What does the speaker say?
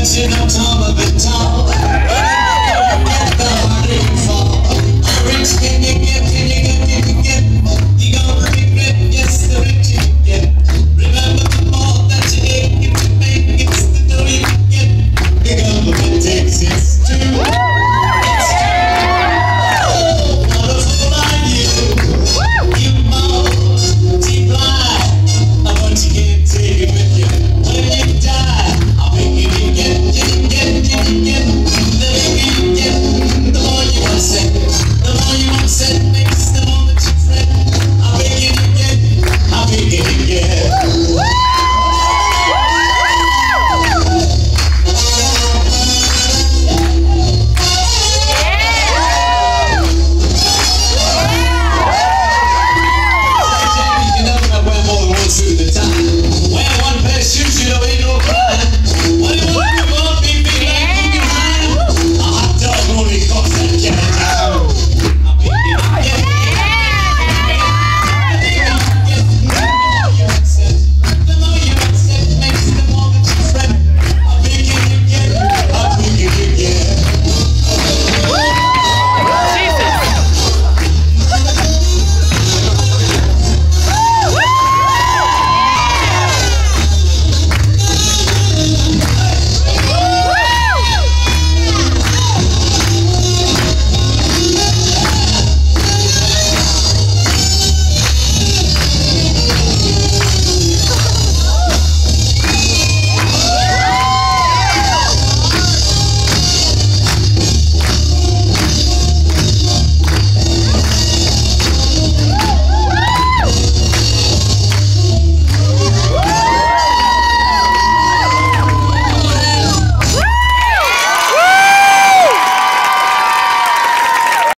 attention, I'm talking